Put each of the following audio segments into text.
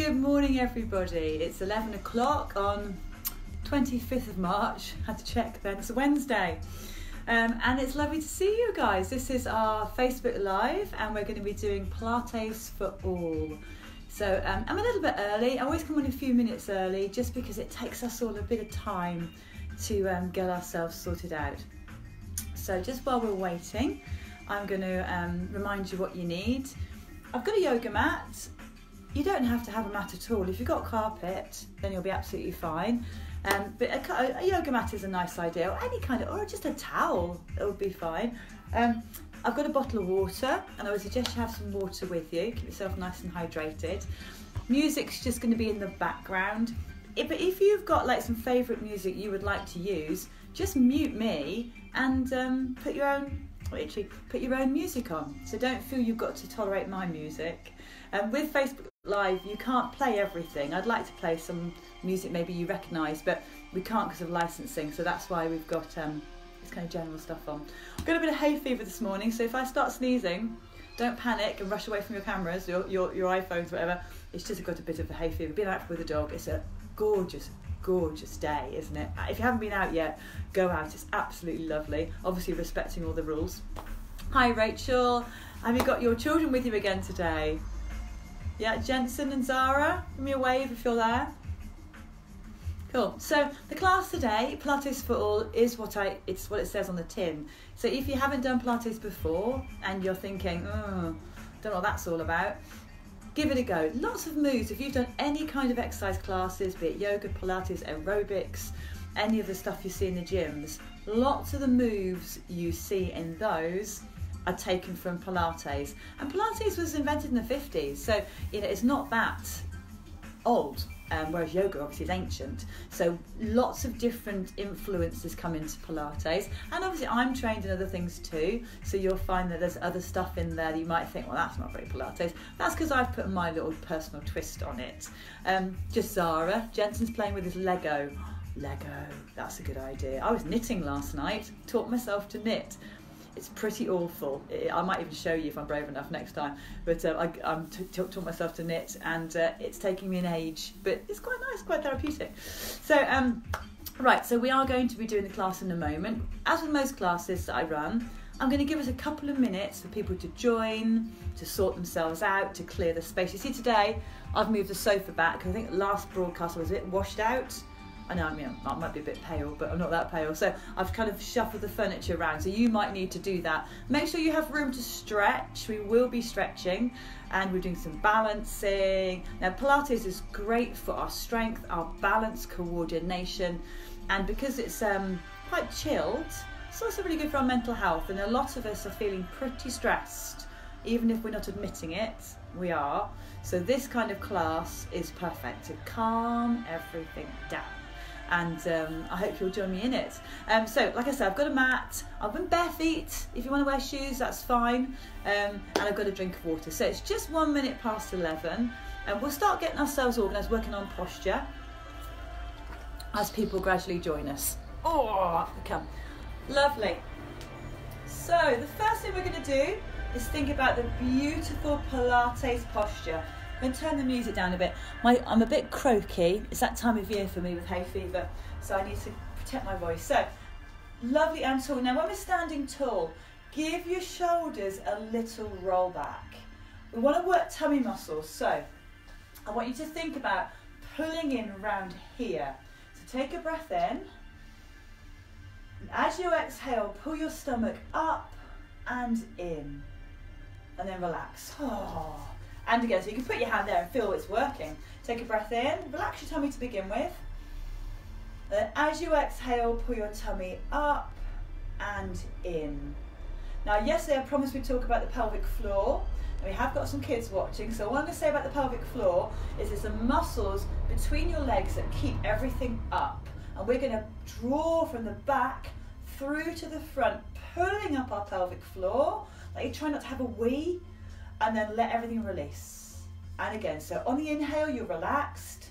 Good morning, everybody. It's 11 o'clock on 25th of March. Had to check then. It's a Wednesday. Um, and it's lovely to see you guys. This is our Facebook Live, and we're going to be doing Pilates for all. So um, I'm a little bit early. I always come on a few minutes early just because it takes us all a bit of time to um, get ourselves sorted out. So just while we're waiting, I'm going to um, remind you what you need. I've got a yoga mat you don't have to have a mat at all. If you've got carpet, then you'll be absolutely fine. Um, but a, a, yoga mat is a nice idea, or any kind of, or just a towel, it would be fine. Um, I've got a bottle of water, and I would suggest you have some water with you. Keep yourself nice and hydrated. Music's just going to be in the background. If, if you've got like some favourite music you would like to use, just mute me and um, put your own literally put your own music on. So don't feel you've got to tolerate my music. Um, with Facebook live you can't play everything. I'd like to play some music maybe you recognise but we can't because of licensing so that's why we've got um, this kind of general stuff on. I've got a bit of hay fever this morning so if i start sneezing don't panic and rush away from your cameras your, your, your iphones whatever. It's just got a bit of a hay fever. Being out with a dog it's a gorgeous gorgeous day isn't it? If you haven't been out yet go out. It's absolutely lovely. Obviously respecting all the rules. Hi rachel. Have you got your children with you again today yeah, Jensen and Zara, give me a wave if you're there. Cool. So the class today, Pilates for All, is what I it's what it says on the tin. So if you haven't done Pilates before and you're thinking, oh, don't know what that's all about, give it a go. Lots of moves. If you've done any kind of exercise classes, be it yoga, Pilates, aerobics, any of the stuff you see in the gyms, lots of the moves you see in those are taken from Pilates. And Pilates was invented in the 50s, so you know it's not that old. Um, whereas yoga obviously is ancient. So lots of different influences come into Pilates, and obviously I'm trained in other things too. So you'll find that there's other stuff in there that you might think, well, that's not very Pilates. That's because I've put my little personal twist on it. Um, just Zara, Jensen's playing with his Lego. Lego, that's a good idea. I was knitting last night, taught myself to knit. It's pretty awful. I might even show you if I'm brave enough next time. But uh, I, am taught myself to knit, and uh, it's taking me an age, but it's quite nice, quite therapeutic. So, um, right, so we are going to be doing the class in a moment. As with most classes that I run, I'm going to give us a couple of minutes for people to join, to sort themselves out, to clear the space. You see, today I've moved the sofa back. Because I think last broadcast I was a bit washed out I know, I mean, I might be a bit pale, but I'm not that pale. So I've kind of shuffled the furniture around. So you might need to do that. Make sure you have room to stretch. We will be stretching and we're doing some balancing. Now, Pilates is great for our strength, our balance, coordination, and because it's um, quite chilled, it's also really good for our mental health. And a lot of us are feeling pretty stressed, even if we're not admitting it, we are. So, this kind of class is perfect to calm everything down and um, I hope you'll join me in it. Um, so, like I said, I've got a mat. I've been bare feet. If you want to wear shoes, that's fine. Um, and I've got a drink of water. So it's just one minute past 11, and we'll start getting ourselves organised, working on posture as people gradually join us. Oh, come. Lovely. So, the first thing we're going to do is think about the beautiful Pilates posture. I'm going to turn the music down a bit. My, I'm a bit croaky. It's that time of year for me with hay fever, so I need to protect my voice. So, lovely and tall. Now, when we're standing tall, give your shoulders a little roll back. We want to work tummy muscles, so I want you to think about pulling in around here. So take a breath in. And as you exhale, pull your stomach up and in. And then relax. Oh and again. So you can put your hand there and feel it's working. Take a breath in, relax your tummy to begin with. Then as you exhale, pull your tummy up and in. Now, yesterday I promised we'd talk about the pelvic floor. And we have got some kids watching, so what I'm going to say about the pelvic floor is there's some muscles between your legs that keep everything up. And we're going to draw from the back through to the front, pulling up our pelvic floor. Like you try not to have a wee, and then let everything release. And again, so on the inhale, you're relaxed.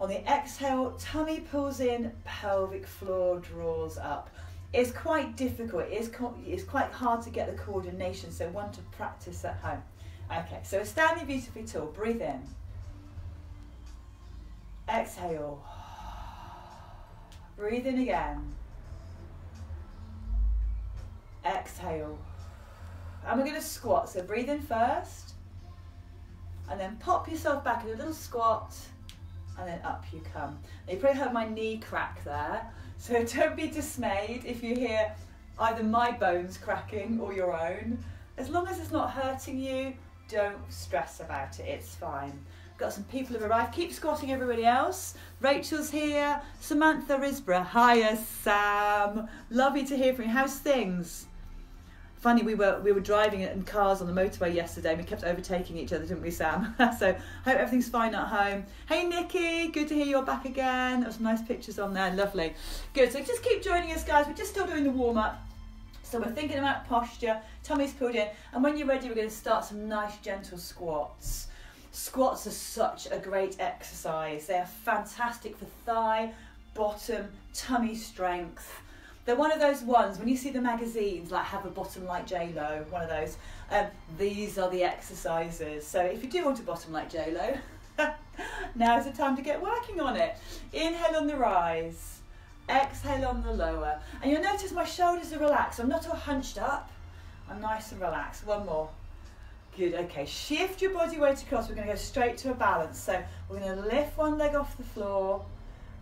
On the exhale, tummy pulls in, pelvic floor draws up. It's quite difficult, it's, it's quite hard to get the coordination, so one to practice at home. Okay, so standing beautifully tall, breathe in. Exhale. Breathe in again. Exhale. And we're going to squat. So breathe in first. And then pop yourself back in a little squat. And then up you come. Now you probably heard my knee crack there. So don't be dismayed if you hear either my bones cracking or your own. As long as it's not hurting you, don't stress about it. It's fine. Got some people have arrived. Keep squatting, everybody else. Rachel's here. Samantha Risborough. Hiya, Sam. Lovely to hear from you. How's things? Funny, we were we were driving in cars on the motorway yesterday. and We kept overtaking each other, didn't we, Sam? so hope everything's fine at home. Hey, Nikki, good to hear you're back again. There some nice pictures on there. Lovely. Good. So just keep joining us, guys. We're just still doing the warm up. So we're thinking about posture. Tummy's pulled in, and when you're ready, we're going to start some nice gentle squats. Squats are such a great exercise. They are fantastic for thigh, bottom, tummy strength. They're one of those ones when you see the magazines like have a bottom like J Lo, one of those. Um, these are the exercises. So if you do want a bottom like J Lo, now's the time to get working on it. Inhale on the rise, exhale on the lower, and you'll notice my shoulders are relaxed. I'm not all hunched up. I'm nice and relaxed. One more. Good, okay. Shift your body weight across. We're going to go straight to a balance. So we're going to lift one leg off the floor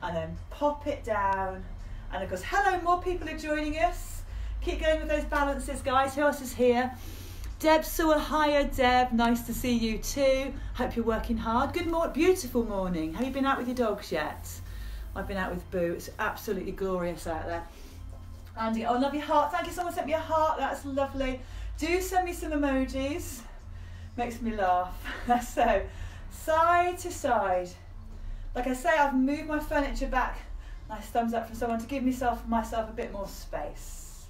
and then pop it down. And of course, hello, more people are joining us. Keep going with those balances, guys. Who else is here? Deb Sewell, hiya Deb, nice to see you too. Hope you're working hard. Good morning, beautiful morning. Have you been out with your dogs yet? I've been out with Boo. It's absolutely glorious out there. Andy, oh, love your heart. Thank you. Someone sent me a heart. That's lovely. Do send me some emojis makes me laugh. so, side to side. Like I say, I've moved my furniture back. Nice thumbs up from someone to give myself myself a bit more space.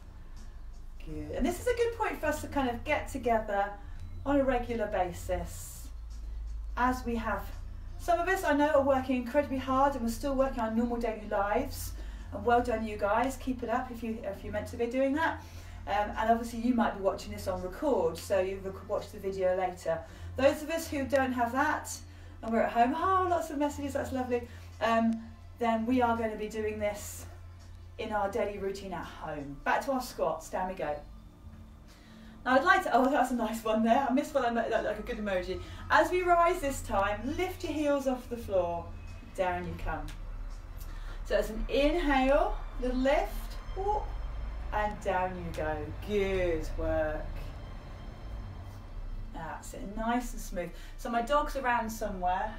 Good. And this is a good point for us to kind of get together on a regular basis. As we have, some of us I know are working incredibly hard and we're still working on normal daily lives. And well done, you guys. Keep it up if you if you're meant to be doing that. Um, and obviously you might be watching this on record, so you watch the video later. Those of us who don't have that, and we're at home, oh, lots of messages, that's lovely, um, then we are going to be doing this in our daily routine at home. Back to our squats, down we go. Now I'd like to, oh that's a nice one there, I missed one, that like a good emoji. As we rise this time, lift your heels off the floor, down you come. So it's an inhale, little lift, and down you go. Good work. That's it, nice and smooth. So my dog's around somewhere.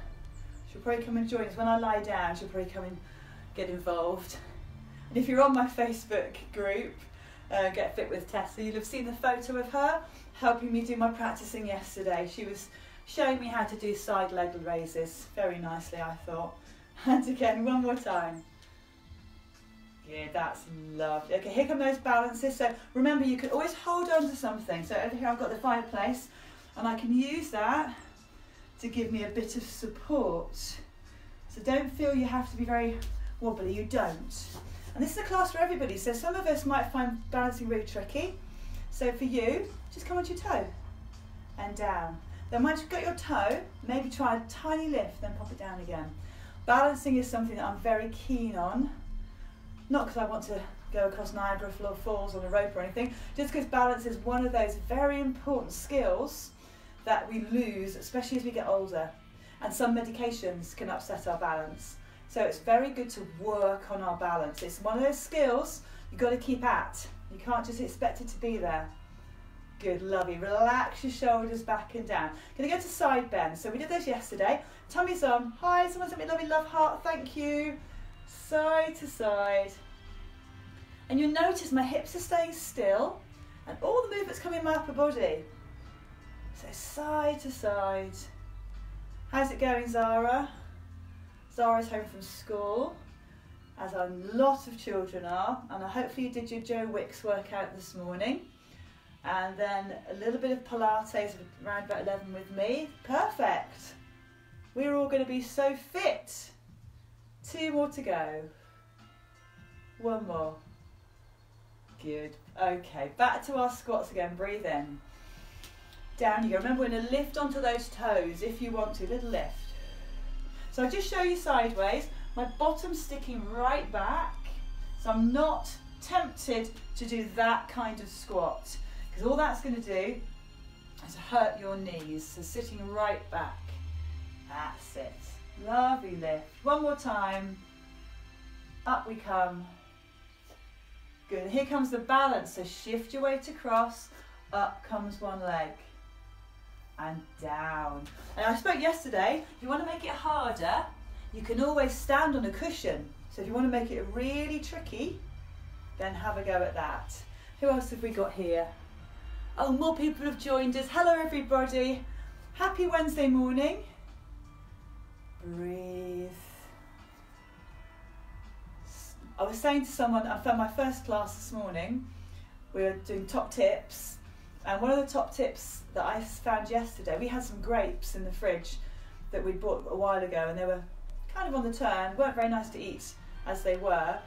She'll probably come and join us. When I lie down, she'll probably come and get involved. And if you're on my Facebook group, uh, Get Fit with Tessa, you'll have seen the photo of her helping me do my practicing yesterday. She was showing me how to do side leg raises very nicely, I thought. And again, one more time. Yeah, that's lovely. Okay, here come those balances. So remember, you can always hold on to something. So over here I've got the fireplace, and I can use that to give me a bit of support. So don't feel you have to be very wobbly, you don't. And this is a class for everybody. So some of us might find balancing really tricky. So for you, just come onto your toe and down. Then once you've got your toe, maybe try a tiny lift, then pop it down again. Balancing is something that I'm very keen on not because I want to go across Niagara Falls on a rope or anything, just because balance is one of those very important skills that we lose, especially as we get older. And some medications can upset our balance. So it's very good to work on our balance. It's one of those skills you've got to keep at. You can't just expect it to be there. Good, lovely. Relax your shoulders back and down. Gonna go to side bend. So we did this yesterday. Tummy's on. Hi, someone sent me lovely love heart. Thank you side to side. And you'll notice my hips are staying still and all the movement's coming in my upper body. So side to side. How's it going, Zara? Zara's home from school, as a lot of children are, and I hopefully you did your Joe Wicks workout this morning. And then a little bit of Pilates around about 11 with me. Perfect. We're all going to be so fit. Two more to go. One more. Good. Okay, back to our squats again. Breathe in. Down you go. Remember, we're going to lift onto those toes if you want to. Little lift. So I'll just show you sideways. My bottom's sticking right back. So I'm not tempted to do that kind of squat because all that's going to do is hurt your knees. So sitting right back. That's it. Lovely lift. One more time. Up we come. Good. Here comes the balance. So shift your weight across. Up comes one leg. And down. And I spoke yesterday, if you want to make it harder, you can always stand on a cushion. So if you want to make it really tricky, then have a go at that. Who else have we got here? Oh, more people have joined us. Hello, everybody. Happy Wednesday morning. Breathe. I was saying to someone, I found my first class this morning. We were doing top tips, and one of the top tips that I found yesterday, we had some grapes in the fridge that we'd bought a while ago, and they were kind of on the turn, weren't very nice to eat as they were.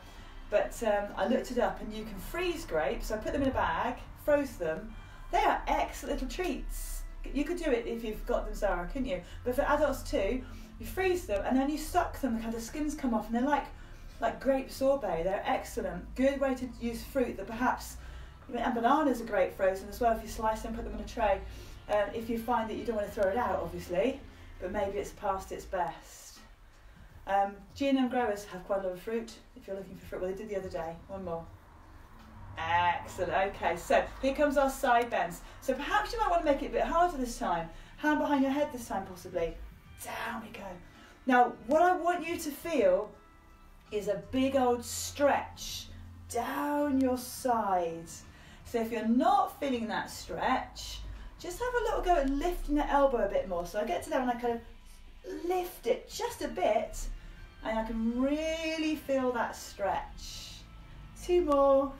But um, I looked it up, and you can freeze grapes. So I put them in a bag, froze them. They are excellent little treats. You could do it if you've got them, Zara, couldn't you? But for adults too, you freeze them and then you suck them, the kind of skins come off, and they're like like grape sorbet. They're excellent. Good way to use fruit that perhaps, and bananas are great frozen as well if you slice them, put them on a tray. Um, if you find that you don't want to throw it out, obviously, but maybe it's past its best. Um, G&M growers have quite a lot of fruit if you're looking for fruit. Well, they did the other day. One more. Excellent. Okay, so here comes our side bends. So perhaps you might want to make it a bit harder this time. Hand behind your head this time, possibly. Down we go. Now, what I want you to feel is a big old stretch down your sides. So if you're not feeling that stretch, just have a little go at lifting the elbow a bit more. So I get to there and I kind of lift it just a bit and I can really feel that stretch. Two more.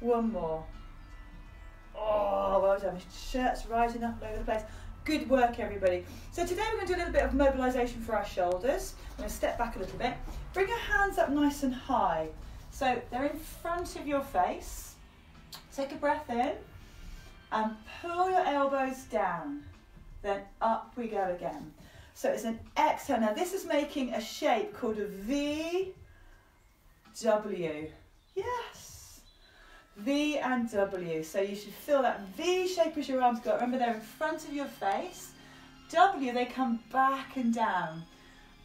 One more. Oh, well done. My shirt's rising up all over the place. Good work, everybody. So today we're going to do a little bit of mobilisation for our shoulders. I'm going to step back a little bit. Bring your hands up nice and high. So they're in front of your face. Take a breath in and pull your elbows down. Then up we go again. So it's an exhale. Now this is making a shape called a V, W. Yes. V and W. So you should feel that V shape as your arms go. Remember they're in front of your face. W, they come back and down.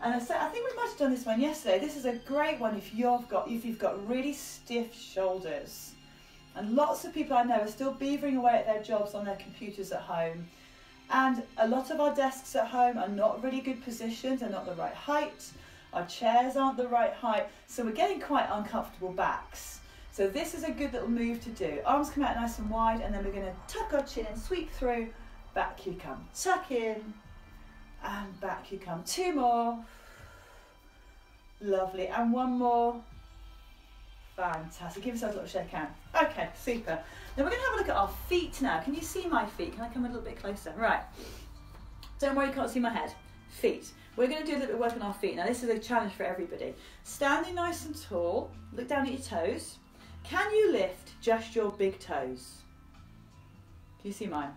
And I, said, I think we might have done this one yesterday. This is a great one if you've got if you've got really stiff shoulders. And lots of people I know are still beavering away at their jobs on their computers at home. And a lot of our desks at home are not really good positions, they're not the right height. Our chairs aren't the right height, so we're getting quite uncomfortable backs. So this is a good little move to do. Arms come out nice and wide, and then we're going to tuck our chin and sweep through. Back you come. Tuck in, and back you come. Two more. Lovely. And one more. Fantastic. Give yourself a little shake hand. Okay, super. Now we're going to have a look at our feet now. Can you see my feet? Can I come a little bit closer? Right. Don't worry, you can't see my head. Feet. We're going to do a little bit of work on our feet. Now this is a challenge for everybody. Standing nice and tall, look down at your toes. Can you lift just your big toes? Can you see mine?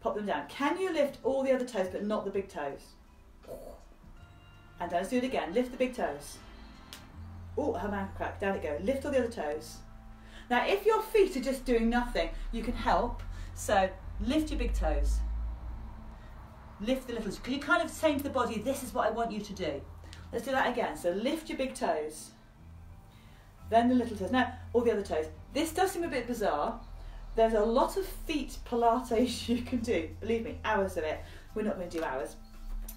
Pop them down. Can you lift all the other toes but not the big toes? And let's do it again. Lift the big toes. Oh, her man crack. Down it go. Lift all the other toes. Now, if your feet are just doing nothing, you can help. So lift your big toes. Lift the little toes. You're kind of saying to the body, this is what I want you to do. Let's do that again. So lift your big toes. Then the little toes. Now, all the other toes. This does seem a bit bizarre. There's a lot of feet Pilates you can do. Believe me, hours of it. We're not going to do hours.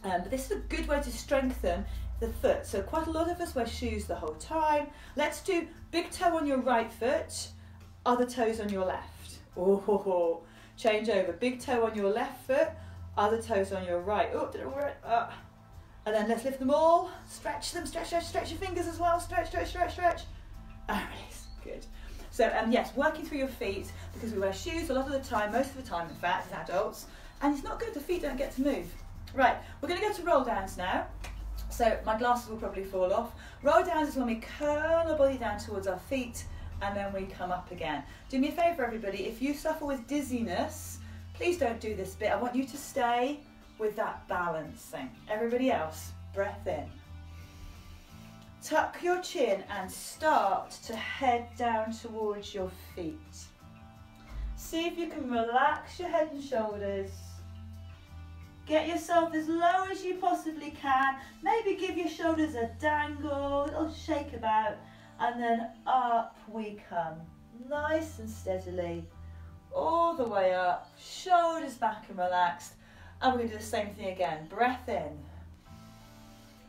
Um, but this is a good way to strengthen the foot. So quite a lot of us wear shoes the whole time. Let's do big toe on your right foot, other toes on your left. Oh, change over. Big toe on your left foot, other toes on your right. Oh, did it work? Uh. And then let's lift them all. Stretch them, stretch, stretch, stretch your fingers as well. Stretch, stretch, stretch, stretch. And release. Good. So um, yes, working through your feet because we wear shoes a lot of the time, most of the time in fact, as adults, and it's not good. The feet don't get to move. Right, we're going to go to roll downs now. So my glasses will probably fall off. Roll downs is when we curl our body down towards our feet and then we come up again. Do me a favour everybody, if you suffer with dizziness, please don't do this bit. I want you to stay with that balancing. Everybody else, breath in. Tuck your chin and start to head down towards your feet. See if you can relax your head and shoulders. Get yourself as low as you possibly can. Maybe give your shoulders a dangle, a little shake about, and then up we come. Nice and steadily. All the way up, shoulders back and relaxed. And we're to do the same thing again. Breath in.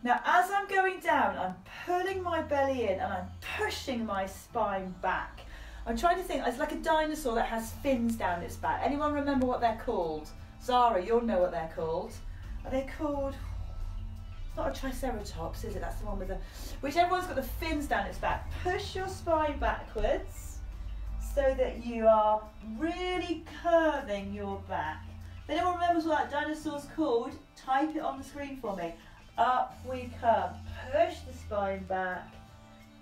Now, as I'm going down, I'm pulling my belly in and I'm pushing my spine back. I'm trying to think, it's like a dinosaur that has fins down its back. Anyone remember what they're called? Zara, you'll know what they're called. Are they called? It's not a triceratops, is it? That's the one with the. which one's got the fins down its back. Push your spine backwards so that you are really curving your back. If anyone remembers what that dinosaur's called, type it on the screen for me. Up we come. Push the spine back.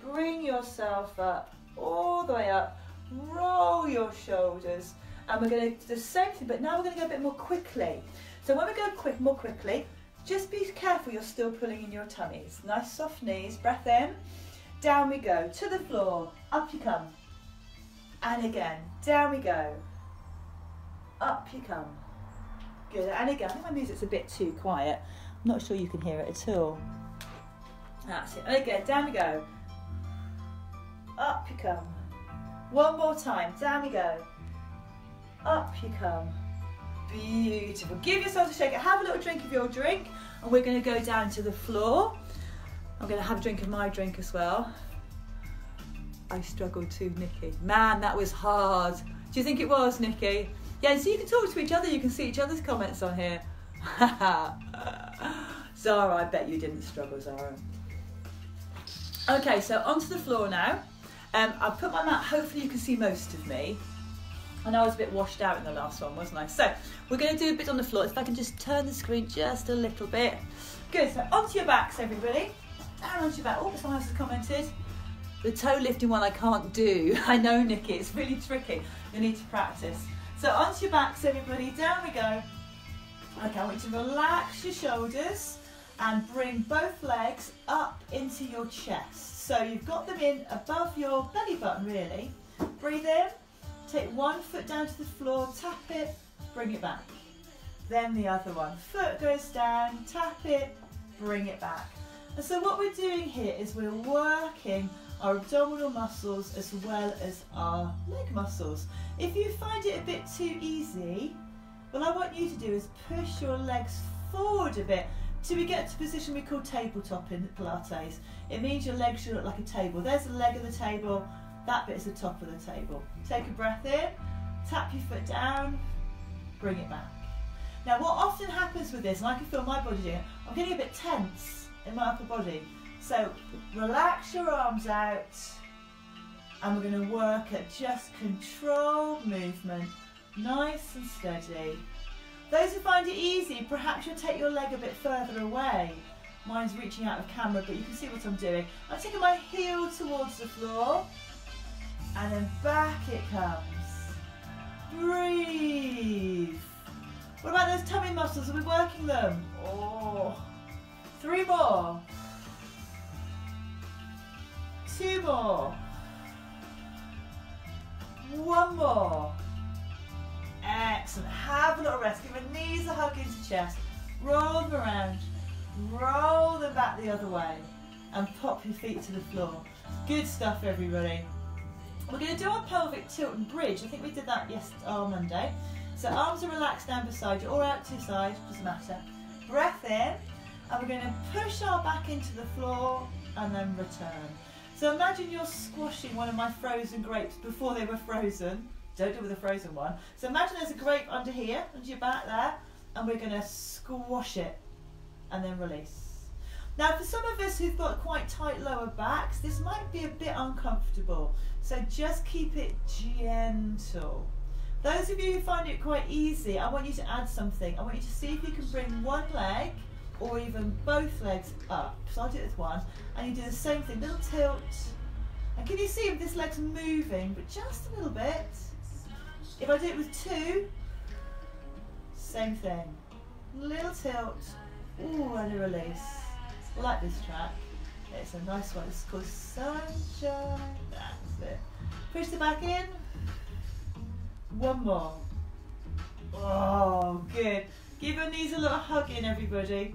Bring yourself up, all the way up. Roll your shoulders. And we're going to do the same thing, but now we're going to go a bit more quickly. So when we go quick, more quickly, just be careful you're still pulling in your tummies. Nice soft knees, breath in. Down we go, to the floor, up you come. And again, down we go. Up you come. Good, and again, I think my music's a bit too quiet. I'm not sure you can hear it at all. That's it. And again, down we go. Up you come. One more time, down we go. Up you come. Beautiful. Give yourself a shake. Have a little drink of your drink, and we're going to go down to the floor. I'm going to have a drink of my drink as well. I struggled too, Nikki. Man, that was hard. Do you think it was, Nikki? Yeah, so you can talk to each other, you can see each other's comments on here. Zara, I bet you didn't struggle, Zara. Okay, so onto the floor now. Um, I've put my mat, hopefully you can see most of me. I know I was a bit washed out in the last one, wasn't I? So we're going to do a bit on the floor. If I can just turn the screen just a little bit. Good, so onto your backs, everybody. Down onto your back. Oh, someone else has commented. The toe lifting one I can't do. I know, Nikki, it's really tricky. You need to practice. So onto your backs, everybody. Down we go. Okay, I want you to relax your shoulders and bring both legs up into your chest. So you've got them in above your belly button, really. Breathe in. Take one foot down to the floor, tap it, bring it back. Then the other one. Foot goes down, tap it, bring it back. And so what we're doing here is we're working our abdominal muscles as well as our leg muscles. If you find it a bit too easy, what I want you to do is push your legs forward a bit till we get to a position we call tabletop in Pilates. It means your legs should look like a table. There's the leg of the table, that bit is the top of the table. Take a breath in, tap your foot down, bring it back. Now what often happens with this, and I can feel my body doing it, I'm getting a bit tense in my upper body. So relax your arms out and we're going to work at just controlled movement, nice and steady. Those who find it easy, perhaps you'll take your leg a bit further away. Mine's reaching out of camera, but you can see what I'm doing. I'm taking my heel towards the floor and then back it comes. Breathe. What about those tummy muscles? Are we working them? Oh. Three more. Two more. One more. Excellent. Have a little rest. Give your knees a hug into chest. Roll them around. Roll them back the other way. And pop your feet to the floor. Good stuff, everybody. We're going to do our pelvic tilt and bridge. I think we did that yesterday, on Monday. So arms are relaxed down beside you, or out to your side, doesn't matter. Breath in, and we're going to push our back into the floor and then return. So imagine you're squashing one of my frozen grapes before they were frozen. Don't do it with a frozen one. So imagine there's a grape under here, under your back there, and we're going to squash it and then release. Now, for some of us who've got quite tight lower backs, this might be a bit uncomfortable. So just keep it gentle. Those of you who find it quite easy, I want you to add something. I want you to see if you can bring one leg or even both legs up. So I'll do it with one. And you do the same thing, little tilt. And can you see if this leg's moving, but just a little bit? If I do it with two, same thing. little tilt, ooh, and a release. I like this track. It's a nice one. It's called Sunshine. That's it. Push the back in. One more. Oh, good. Give your knees a little hug in, everybody.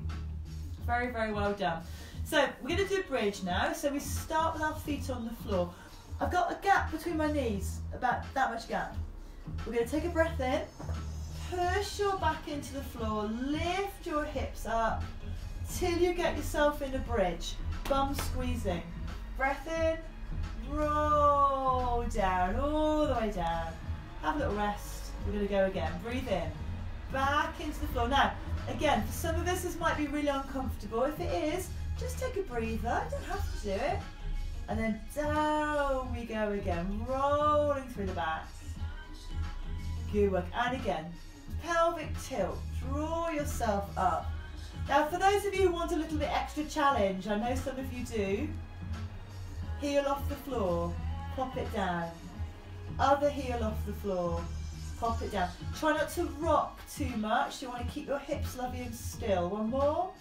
Very, very well done. So we're going to do bridge now. So we start with our feet on the floor. I've got a gap between my knees, about that much gap. We're going to take a breath in, push your back into the floor, lift your hips up till you get yourself in a bridge. Bum squeezing. Breath in, roll down, all the way down. Have a little rest. We're going to go again. Breathe in, back into the floor. Now, again, for some of us this might be really uncomfortable. If it is, just take a breather. You don't have to do it. And then down we go again, rolling through the back. Good work. And again, pelvic tilt. Draw yourself up. Now, for those of you who want a little bit extra challenge, I know some of you do, heel off the floor, pop it down. Other heel off the floor, pop it down. Try not to rock too much. You want to keep your hips lovely and still. One more.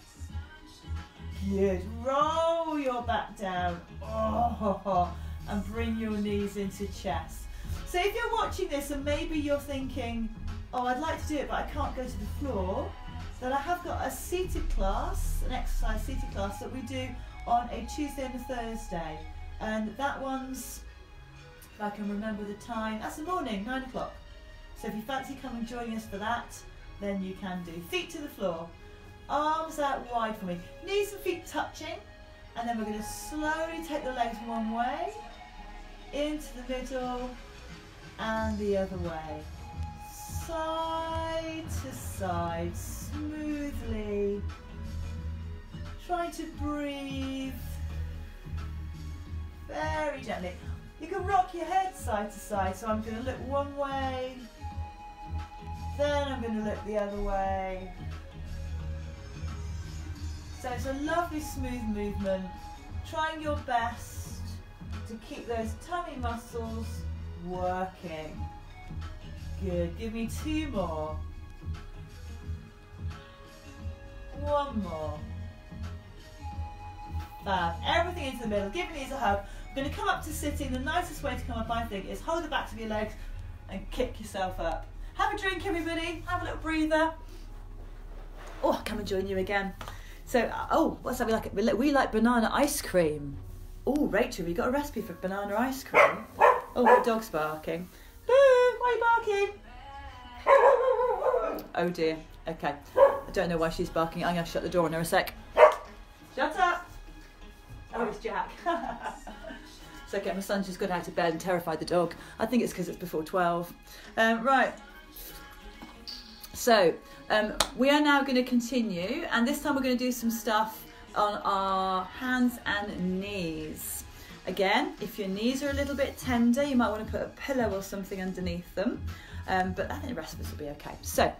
Good. Roll your back down. Oh, and bring your knees into chest. So if you're watching this and maybe you're thinking, oh, I'd like to do it, but I can't go to the floor, then I have got a seated class, an exercise seated class that we do on a Tuesday and a Thursday. And that one's, if I can remember the time, that's the morning, nine o'clock. So if you fancy coming and joining us for that, then you can do. Feet to the floor, arms out wide for me, knees and feet touching, and then we're going to slowly take the legs one way, into the middle, and the other way. Side to side, smoothly. Try to breathe very gently. You can rock your head side to side, so I'm going to look one way, then I'm going to look the other way. So it's a lovely smooth movement, trying your best to keep those tummy muscles working. Good, give me two more. One more. Fab. Everything into the middle. Give knees a hug. I'm going to come up to sitting. The nicest way to come up, I think, is hold the backs of your legs and kick yourself up. Have a drink, everybody. Have a little breather. Oh, I'll come and join you again. So, uh, oh, what's that we like? We like, we like banana ice cream. Oh, Rachel, we got a recipe for banana ice cream. Oh, the dog's barking. Boo! Why are you barking? Oh dear. Okay. I don't know why she's barking. I'm going to shut the door on her a sec. Shut up! Oh, it's Jack. it's okay, my son's just got out of bed and terrified the dog. I think it's because it's before 12. Um, right. So, um, we are now going to continue, and this time we're going to do some stuff on our hands and knees. Again, if your knees are a little bit tender, you might want to put a pillow or something underneath them. Um, but I think the rest of us will be okay. So,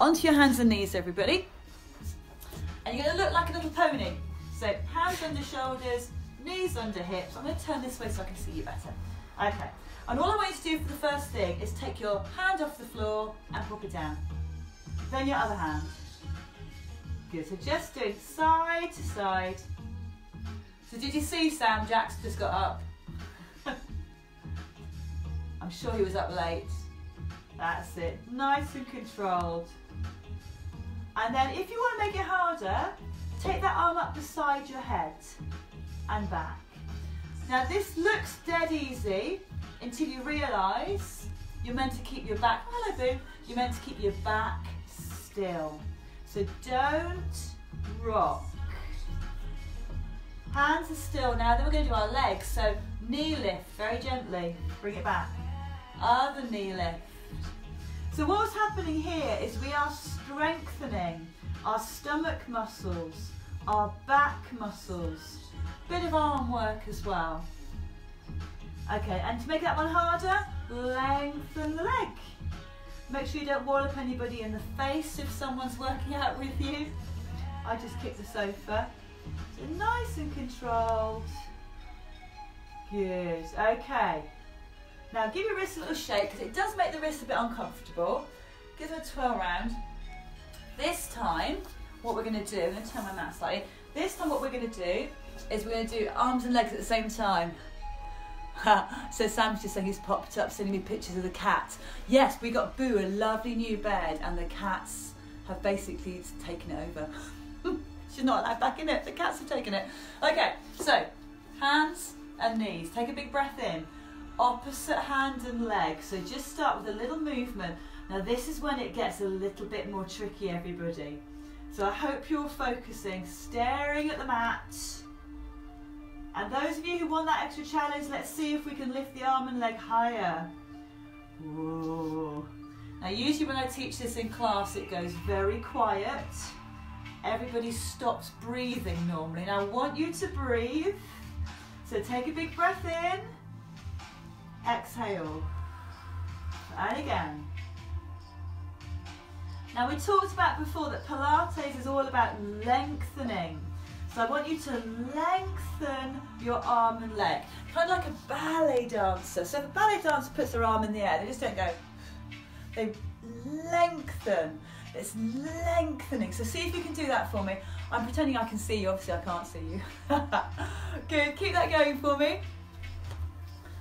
onto your hands and knees, everybody. And you're going to look like a little pony. So, hands under shoulders, knees under hips. I'm going to turn this way so I can see you better. Okay. And all I want you to do for the first thing is take your hand off the floor and pop it down. Then your other hand. Good. So just doing side to side. So did you see Sam? Jack's just got up. I'm sure he was up late. That's it. Nice and controlled. And then if you want to make it harder, take that arm up beside your head and back. Now this looks dead easy until you realise you're meant to keep your back, hello boo, you're meant to keep your back still. So don't rock. Hands are still. Now then we're going to do our legs. So knee lift, very gently. Bring it back. Other knee lift. So what's happening here is we are strengthening our stomach muscles, our back muscles, bit of arm work as well. Okay, and to make that one harder, lengthen the leg. Make sure you don't wallop anybody in the face if someone's working out with you. I just kick the sofa. So nice and controlled. Good, okay. Now give your wrist a little shake because it does make the wrist a bit uncomfortable. Give them a twirl round. This time, what we're going to do, I'm to turn my mat slightly. This time, what we're going to do is we're going to do arms and legs at the same time. so Sam's just saying he's popped up sending me pictures of the cat. Yes, we got Boo a lovely new bed, and the cats have basically taken it over. She's not allowed back in it. The cats have taken it. Okay, so hands and knees. Take a big breath in. Opposite hand and leg. So just start with a little movement. Now this is when it gets a little bit more tricky, everybody. So I hope you're focusing, staring at the mat. And those of you who want that extra challenge, let's see if we can lift the arm and leg higher. Whoa. Now usually when I teach this in class, it goes very quiet. Everybody stops breathing normally. Now I want you to breathe. So take a big breath in. Exhale. And again. Now we talked about before that Pilates is all about lengthening. So I want you to lengthen your arm and leg, kind of like a ballet dancer. So if a ballet dancer puts their arm in the air, they just don't go, they lengthen. It's lengthening. So see if you can do that for me. I'm pretending I can see you, obviously I can't see you. Good, keep that going for me.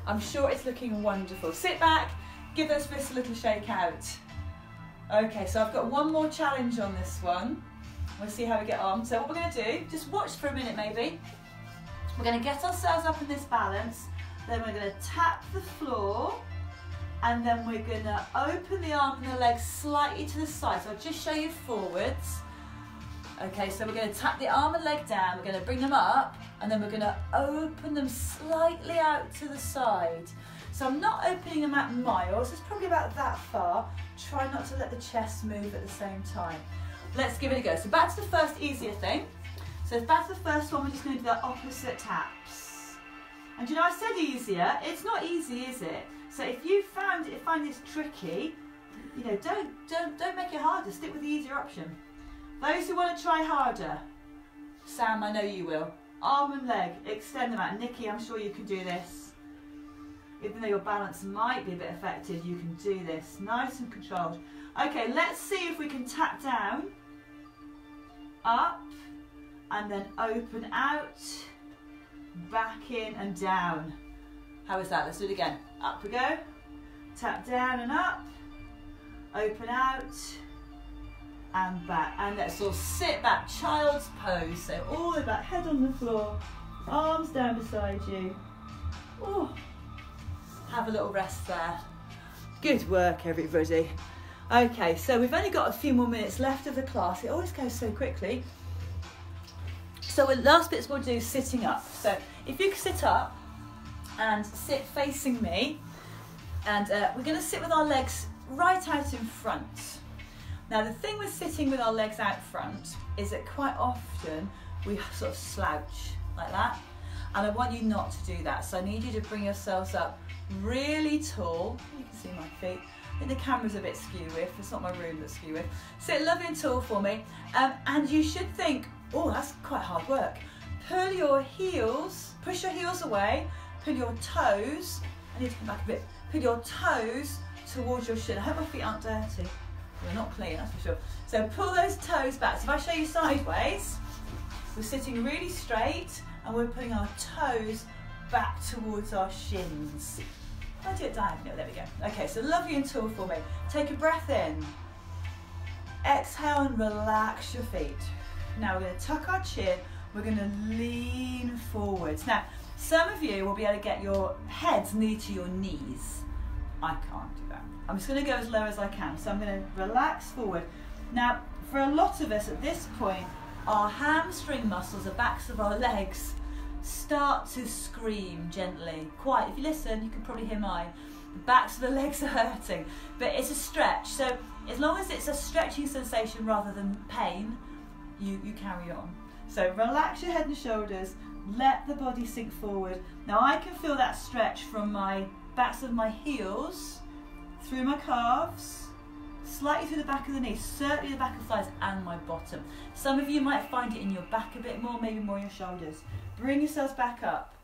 I'm sure it's looking wonderful. Sit back, give those fists a little shake out. Okay, so I've got one more challenge on this one. We'll see how we get on. So what we're going to do, just watch for a minute maybe. We're going to get ourselves up in this balance. Then we're going to tap the floor. And then we're going to open the arm and the leg slightly to the side. So I'll just show you forwards. Okay, so we're going to tap the arm and leg down. We're going to bring them up. And then we're going to open them slightly out to the side. So I'm not opening them out miles. It's probably about that far. Try not to let the chest move at the same time. Let's give it a go. So back to the first easier thing. So back to the first one, we're just going to do the opposite taps. And you know, I said easier. It's not easy, is it? So if you found it, find this tricky, you know, don't don't don't make it harder. Stick with the easier option. Those who want to try harder, Sam, I know you will. Arm and leg, extend them out. Nikki, I'm sure you can do this. Even though your balance might be a bit affected, you can do this. Nice and controlled. Okay, let's see if we can tap down up and then open out, back in and down. How is that? Let's do it again. Up we go, tap down and up, open out and back. And let's all sit back, child's pose. So all the back, head on the floor, arms down beside you. Oh, have a little rest there. Good work, everybody. Okay, so we've only got a few more minutes left of the class. It always goes so quickly. So the last bits we'll do is sitting up. So if you can sit up and sit facing me, and uh, we're going to sit with our legs right out in front. Now the thing with sitting with our legs out front is that quite often we sort of slouch like that. And I want you not to do that. So I need you to bring yourselves up really tall. You can see my feet I think the camera's a bit skew with, it's not my room that's skew with. Sit lovely and tall for me. Um, and you should think, oh, that's quite hard work. Pull your heels, push your heels away, pull your toes, I need to come back a bit, pull your toes towards your shin. I hope my feet aren't dirty. They're not clean, that's for sure. So pull those toes back. So if I show you sideways, we're sitting really straight and we're putting our toes back towards our shins. I'll do it diagonal, oh, there we go. Okay, so lovely and tall for me. Take a breath in. Exhale and relax your feet. Now we're to tuck our chin, we're going to lean forwards. Now, some of you will be able to get your heads near to your knees. I can't do that. I'm just going to go as low as I can. So I'm going to relax forward. Now, for a lot of us at this point, our hamstring muscles, the backs of our legs, start to scream gently. Quiet. If you listen, you can probably hear mine. The backs of the legs are hurting, but it's a stretch. So as long as it's a stretching sensation rather than pain, you, you carry on. So relax your head and shoulders, let the body sink forward. Now I can feel that stretch from my backs of my heels, through my calves, slightly through the back of the knees, certainly the back of thighs and my bottom. Some of you might find it in your back a bit more, maybe more in your shoulders. Bring yourselves back up.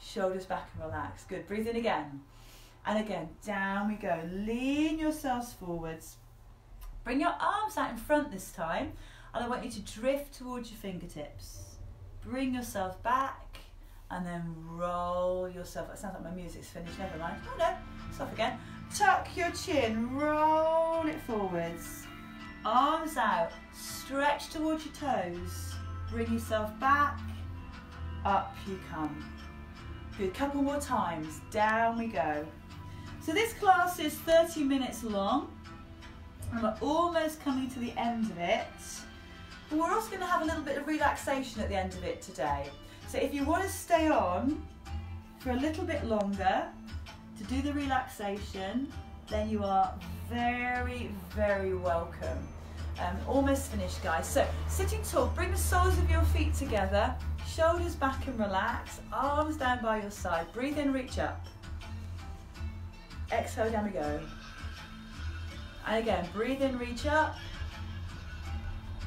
Shoulders back and relax. Good. Breathe in again. And again, down we go. Lean yourselves forwards. Bring your arms out in front this time, and I want you to drift towards your fingertips. Bring yourself back, and then roll yourself. It sounds like my music's finished, never mind. Oh no, stop again. Tuck your chin, roll it forwards. Arms out, stretch towards your toes. Bring yourself back, up you come. Good, couple more times, down we go. So this class is 30 minutes long and we're almost coming to the end of it. But we're also going to have a little bit of relaxation at the end of it today. So if you want to stay on for a little bit longer to do the relaxation, then you are very, very welcome. Um, almost finished, guys. So sitting tall, bring the soles of your feet together, shoulders back and relax, arms down by your side. Breathe in, reach up. Exhale, down we go. And again, breathe in, reach up.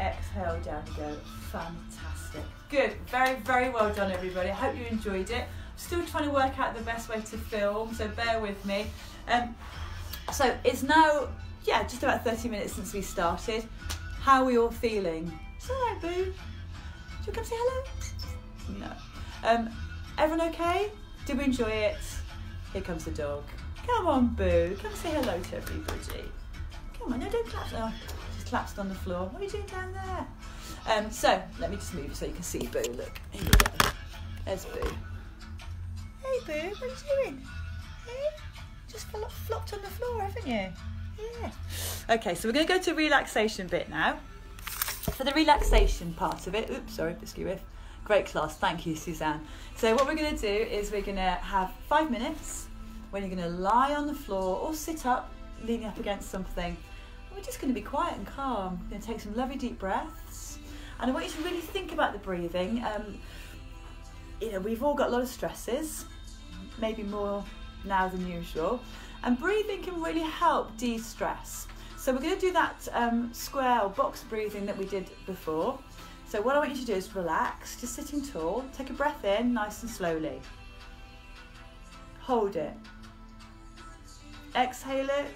Exhale, down we go. Fantastic. Good. Very, very well done, everybody. I hope you enjoyed it. I'm still trying to work out the best way to film, so bear with me. Um, so it's now, yeah, just about 30 minutes since we started. How are we all feeling? It's all right, boo. Do you come say hello? No. Um, everyone okay? Did we enjoy it? Here comes the dog. Come on, Boo. Come say hello to everybody. Come on, no, don't clap. She's collapsed on the floor. What are you doing down there? Um, so, let me just move so you can see Boo. Look, here go. There's Boo. Hey, Boo, what are you doing? Hey? Just flopped on the floor, haven't you? Yeah. Okay, so we're going to go to relaxation bit now. For the relaxation part of it, oops, sorry, biscuit riff. Great class, thank you, Suzanne. So what we're going to do is we're going to have five minutes when you're going to lie on the floor or sit up, leaning up against something we're just going to be quiet and calm. We're going to take some lovely deep breaths. And I want you to really think about the breathing. Um, you know, we've all got a lot of stresses, maybe more now than usual. And breathing can really help de stress. So we're going to do that um, square or box breathing that we did before. So what I want you to do is relax, just sitting tall. Take a breath in, nice and slowly. Hold it. Exhale it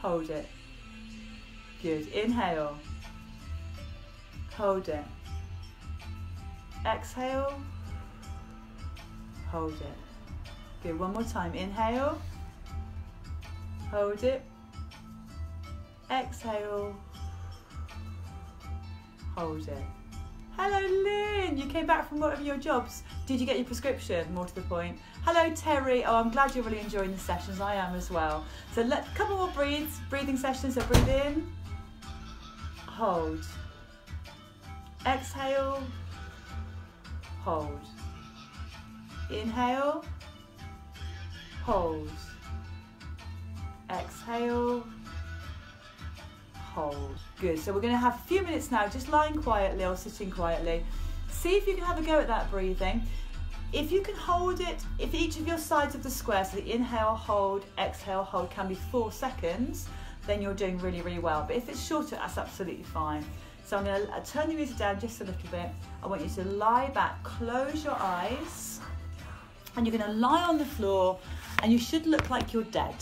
hold it. Good. Inhale. Hold it. Exhale. Hold it. Good. One more time. Inhale. Hold it. Exhale. Hold it. Hello, Lynn. You came back from one of your jobs. Did you get your prescription? More to the point. Hello, Terry. Oh, I'm glad you're really enjoying the sessions. I am as well. So let a couple more breathes, breathing sessions. So breathe in, hold, exhale, hold, inhale, hold, exhale, hold. Good. So we're going to have a few minutes now, just lying quietly or sitting quietly. See if you can have a go at that breathing. If you can hold it, if each of your sides of the square, so the inhale, hold, exhale, hold can be four seconds, then you're doing really, really well. But if it's shorter, that's absolutely fine. So I'm going to uh, turn the music down just a little bit. I want you to lie back, close your eyes, and you're going to lie on the floor, and you should look like you're dead.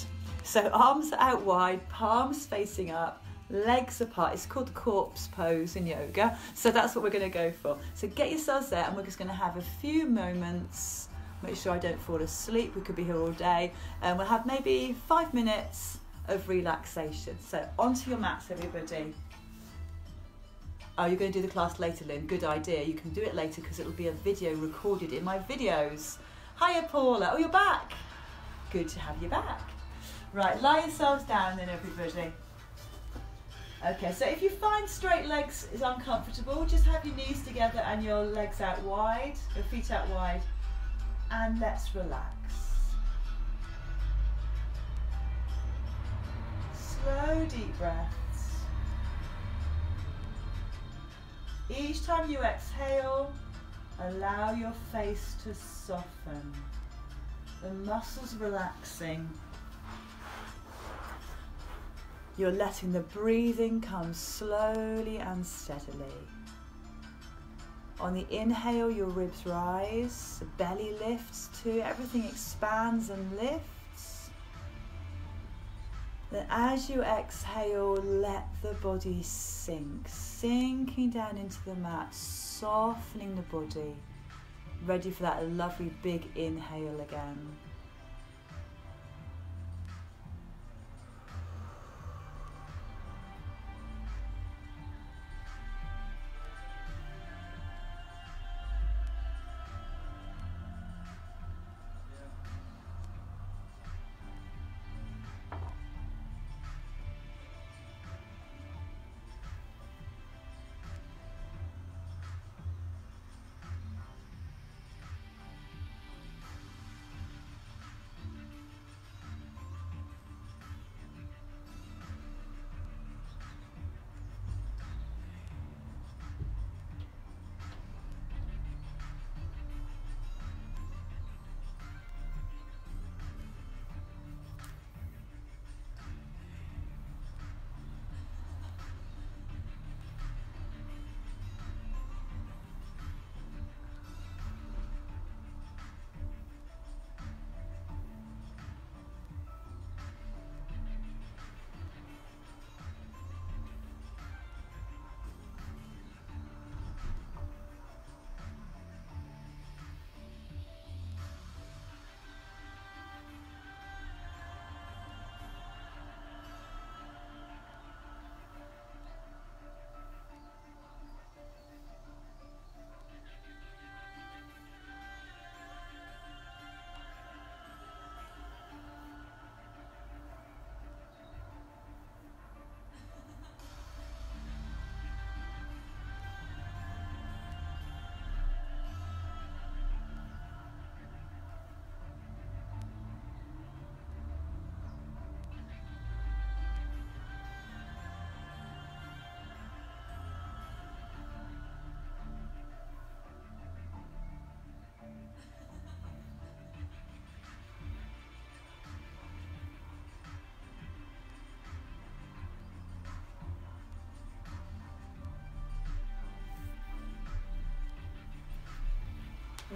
So arms out wide, palms facing up, legs apart. It's called corpse pose in yoga. So that's what we're going to go for. So get yourselves there and we're just going to have a few moments. Make sure I don't fall asleep. We could be here all day. And we'll have maybe five minutes of relaxation. So onto your mats, everybody. Oh, you're going to do the class later, Lynn. Good idea. You can do it later because it'll be a video recorded in my videos. Hiya, Paula. Oh, you're back. Good to have you back. Right, lie yourselves down then, everybody. Okay, so if you find straight legs is uncomfortable, just have your knees together and your legs out wide, your feet out wide, and let's relax. Slow deep breaths. Each time you exhale, allow your face to soften, the muscles relaxing you're letting the breathing come slowly and steadily. On the inhale, your ribs rise, the belly lifts too, everything expands and lifts. Then as you exhale, let the body sink, sinking down into the mat, softening the body, ready for that lovely big inhale again.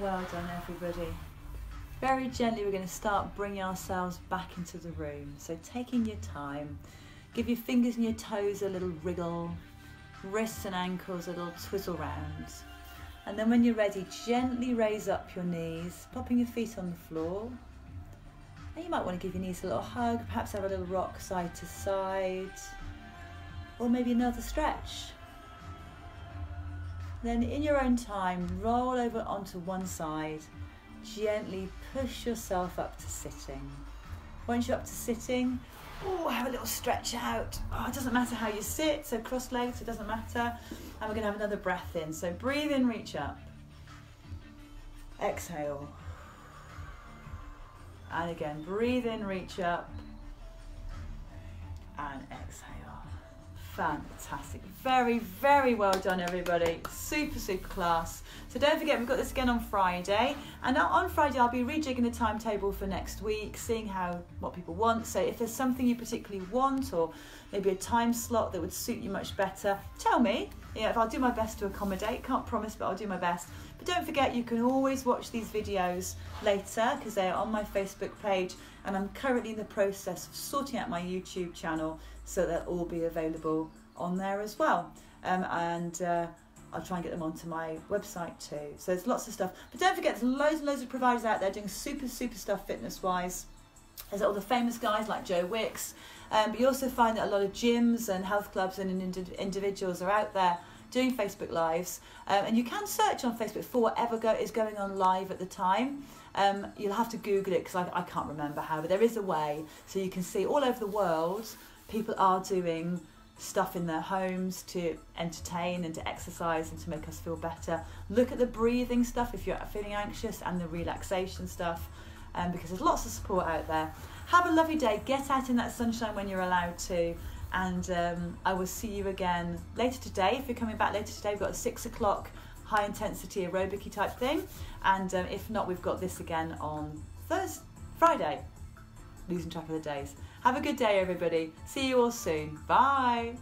Well done, everybody. Very gently, we're going to start bringing ourselves back into the room. So, taking your time, give your fingers and your toes a little wriggle, wrists and ankles a little twizzle round. And then, when you're ready, gently raise up your knees, popping your feet on the floor. And you might want to give your knees a little hug, perhaps have a little rock side to side, or maybe another stretch. Then, in your own time, roll over onto one side. Gently push yourself up to sitting. Once you're up to sitting, oh, have a little stretch out. Oh, it doesn't matter how you sit, so cross legs, it doesn't matter. And we're going to have another breath in. So, breathe in, reach up. Exhale. And again, breathe in, reach up. And exhale. Fantastic. Very, very well done, everybody. Super, super class. So don't forget, we've got this again on Friday. And on Friday, I'll be rejigging the timetable for next week, seeing how what people want. So if there's something you particularly want, or maybe a time slot that would suit you much better, tell me. Yeah, if I'll do my best to accommodate. Can't promise, but I'll do my best. But don't forget, you can always watch these videos later because they're on my Facebook page. And I'm currently in the process of sorting out my YouTube channel so they'll all be available on there as well. Um, and uh, I'll try and get them onto my website too. So there's lots of stuff. But don't forget, there's loads and loads of providers out there doing super, super stuff fitness wise. There's all the famous guys like Joe Wicks. Um, but you also find that a lot of gyms and health clubs and ind- individuals are out there doing Facebook Lives. Um, and you can search on Facebook for whatever go- is going on live at the time. Um, you'll have to Google it because I, I can't remember how, but there is a way so you can see all over the world people are doing stuff in their homes to entertain and to exercise and to make us feel better. Look at the breathing stuff if you're feeling anxious and the relaxation stuff um, because there's lots of support out there. Have a lovely day. Get out in that sunshine when you're allowed to. And um, I will see you again later today. If you're coming back later today, we've got a six o'clock high intensity aerobic type thing. And um, if not, we've got this again on Thursday, Friday. Losing track of the days. Have a good day, everybody. See you all soon. Bye.